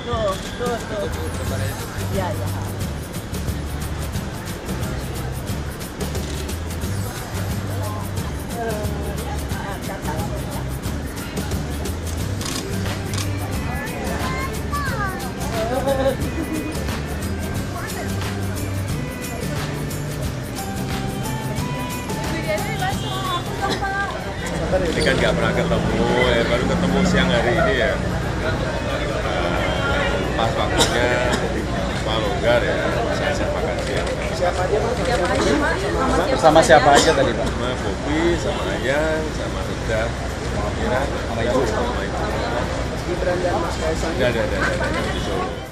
Tuh, tuh. Iya, iya. ini kan nggak pernah ketemu ya baru ketemu siang hari ini ya Pak Longgar ya makan siang Siapa aja, Pak? Sama siapa Sama aja tadi Pak? sama Bobi sama Ayang sama Reda Kira Sama Ibu. sama Ibu Gibran dan Mas Kaisang. ada ada ada ada di Solo